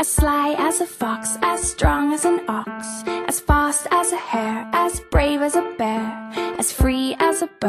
As sly as a fox, as strong as an ox As fast as a hare, as brave as a bear As free as a bird.